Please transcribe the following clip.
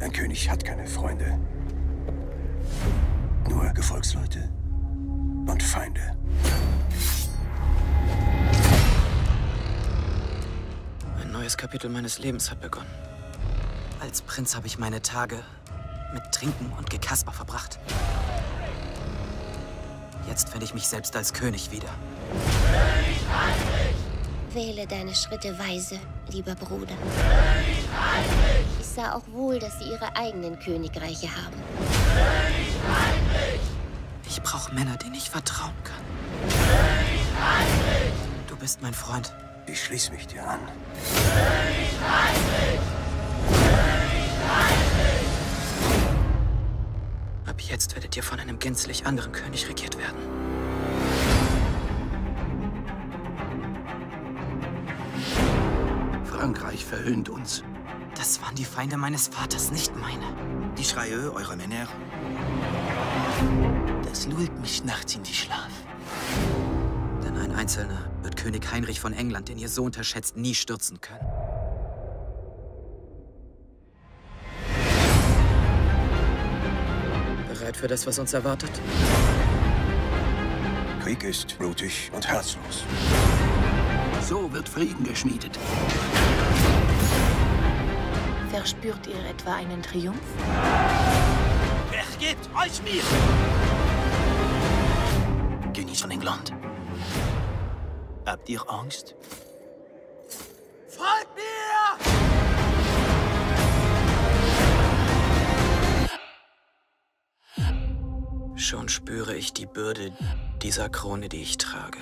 Ein König hat keine Freunde. Nur Gefolgsleute und Feinde. Ein neues Kapitel meines Lebens hat begonnen. Als Prinz habe ich meine Tage mit Trinken und Gekasper verbracht. Jetzt finde ich mich selbst als König wieder. König! Wähle deine Schritte weise, lieber Bruder. König Heinrich! Ich sah auch wohl, dass sie ihre eigenen Königreiche haben. König Heinrich! Ich brauche Männer, denen ich vertrauen kann. König Heinrich! Du bist mein Freund. Ich schließe mich dir an. König Heinrich! König Heinrich! Ab jetzt werdet ihr von einem gänzlich anderen König regiert werden. Frankreich verhöhnt uns. Das waren die Feinde meines Vaters, nicht meine. Die Schreie eurer Männer. Das lullt mich nachts in die Schlaf. Denn ein Einzelner wird König Heinrich von England, den ihr so unterschätzt, nie stürzen können. Bereit für das, was uns erwartet? Krieg ist blutig und herzlos. So wird Frieden geschmiedet. Verspürt ihr etwa einen Triumph? Wer gibt euch mir? König von England. Habt ihr Angst? Folgt mir! Schon spüre ich die Bürde dieser Krone, die ich trage.